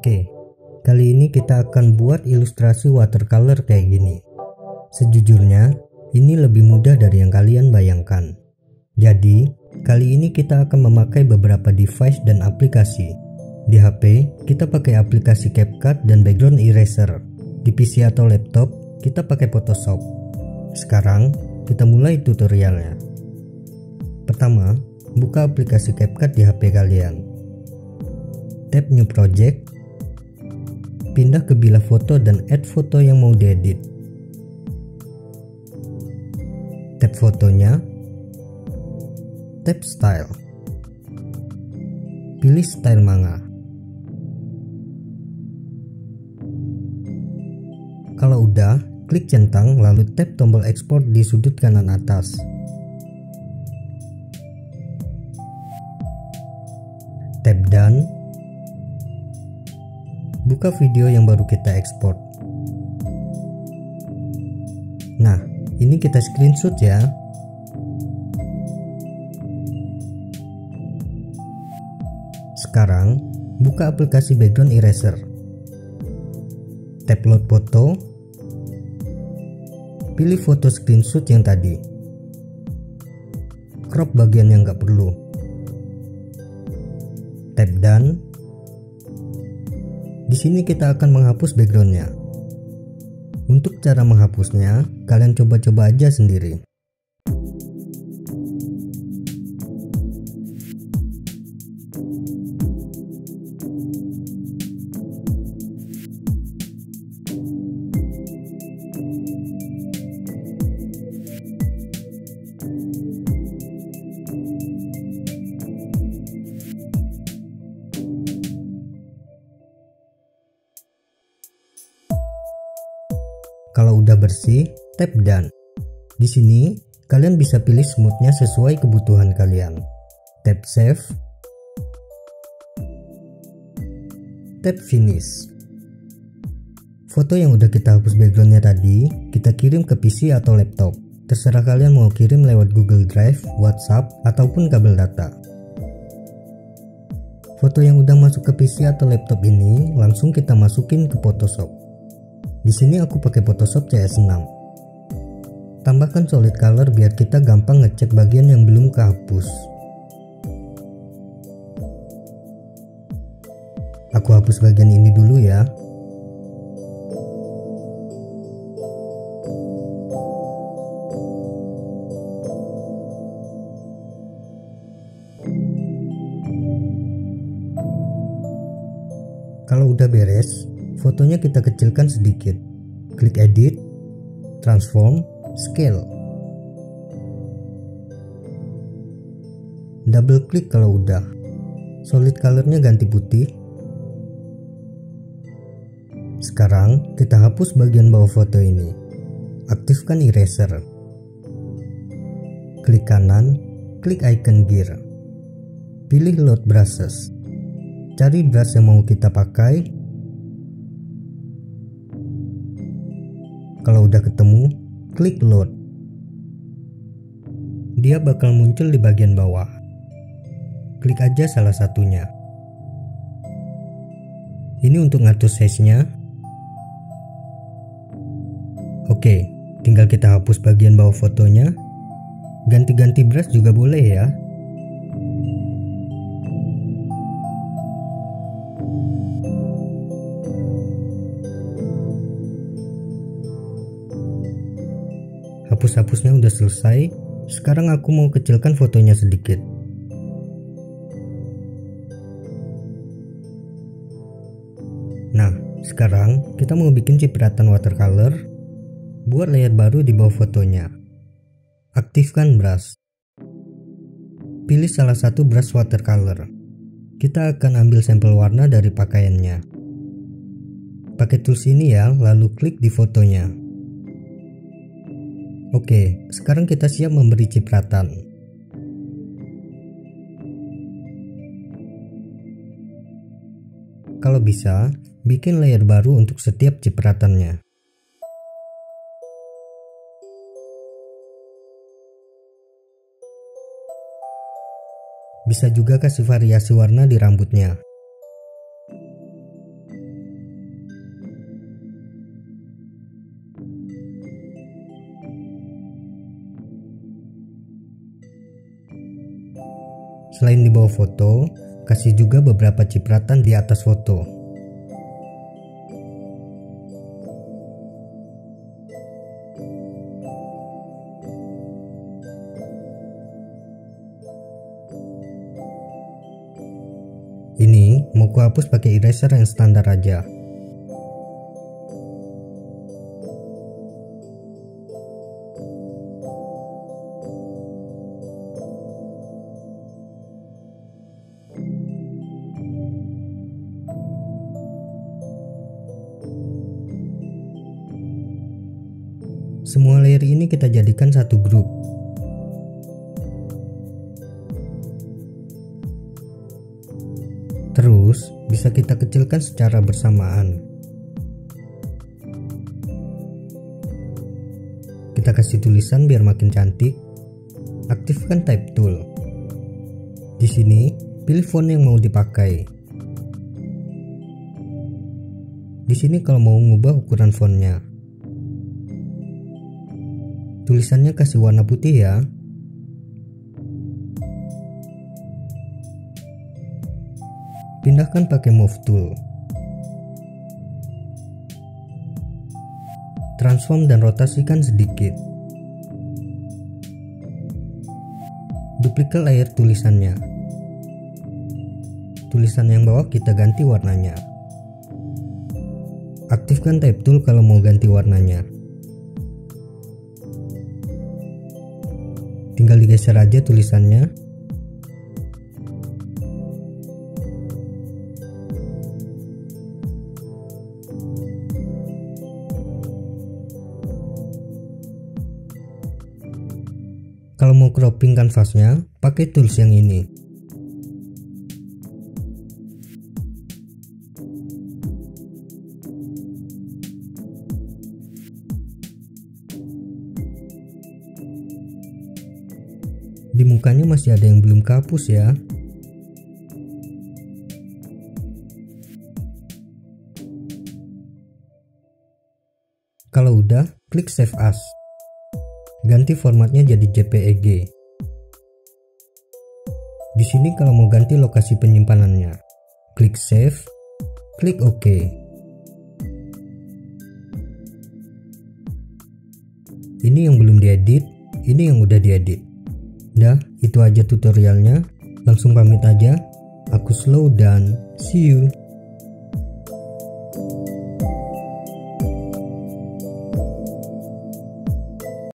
Oke, kali ini kita akan buat ilustrasi watercolor kayak gini. Sejujurnya, ini lebih mudah dari yang kalian bayangkan. Jadi, kali ini kita akan memakai beberapa device dan aplikasi. Di HP, kita pakai aplikasi CapCut dan background eraser. Di PC atau laptop, kita pakai Photoshop. Sekarang, kita mulai tutorialnya. Pertama, buka aplikasi CapCut di HP kalian. Tap New Project, pindah ke bilah foto dan add foto yang mau diedit. Tap fotonya, tap Style. Pilih style manga. Kalau udah, klik centang lalu tap tombol ekspor di sudut kanan atas. Tap done. Buka video yang baru kita ekspor. Nah, ini kita screenshot ya. Sekarang, buka aplikasi background eraser. Tap load foto Pilih foto screenshot yang tadi. Crop bagian yang nggak perlu. Tap done. Di sini kita akan menghapus backgroundnya. Untuk cara menghapusnya, kalian coba-coba aja sendiri. Kalau udah bersih, tap done. Di sini, kalian bisa pilih smoothnya sesuai kebutuhan kalian. Tap save. Tap finish. Foto yang udah kita hapus backgroundnya tadi, kita kirim ke PC atau laptop. Terserah kalian mau kirim lewat Google Drive, WhatsApp, ataupun kabel data. Foto yang udah masuk ke PC atau laptop ini langsung kita masukin ke Photoshop. Di sini aku pakai Photoshop CS6. Tambahkan solid color biar kita gampang ngecek bagian yang belum kehapus. Aku hapus bagian ini dulu ya. Kalau udah beres, Fotonya kita kecilkan sedikit. Klik edit, transform, scale. Double klik kalau udah. Solid colornya ganti putih. Sekarang kita hapus bagian bawah foto ini. Aktifkan eraser. Klik kanan, klik icon gear. Pilih load brushes. Cari brush yang mau kita pakai Kalau udah ketemu, klik load. Dia bakal muncul di bagian bawah. Klik aja salah satunya. Ini untuk ngatur size-nya. Oke, tinggal kita hapus bagian bawah fotonya. Ganti-ganti brush juga boleh ya. Hapus-hapusnya udah selesai sekarang aku mau kecilkan fotonya sedikit. Nah sekarang kita mau bikin cipratan watercolor buat layer baru di bawah fotonya. Aktifkan brush. Pilih salah satu brush watercolor kita akan ambil sampel warna dari pakaiannya. Pakai tools ini ya lalu klik di fotonya Oke, sekarang kita siap memberi cipratan. Kalau bisa, bikin layer baru untuk setiap cipratannya. Bisa juga kasih variasi warna di rambutnya. Selain di bawah foto, kasih juga beberapa cipratan di atas foto. Ini mau kuhapus pakai eraser yang standar aja. Semua layer ini kita jadikan satu grup. Terus, bisa kita kecilkan secara bersamaan. Kita kasih tulisan biar makin cantik. Aktifkan type tool. Di sini, pilih font yang mau dipakai. Di sini kalau mau ngubah ukuran fontnya. Tulisannya kasih warna putih ya. Pindahkan pakai move tool. Transform dan rotasikan sedikit. Duplikat layer tulisannya. Tulisan yang bawah kita ganti warnanya. Aktifkan type tool kalau mau ganti warnanya. Tinggal digeser aja tulisannya Kalau mau cropping kanvasnya, pakai tools yang ini. Di mukanya masih ada yang belum kapus ya. Kalau udah, klik Save As. Ganti formatnya jadi JPEG. Di sini kalau mau ganti lokasi penyimpanannya, klik Save, klik OK. Ini yang belum diedit, ini yang udah diedit. Dah, itu aja tutorialnya. Langsung pamit aja. Aku slow dan see you.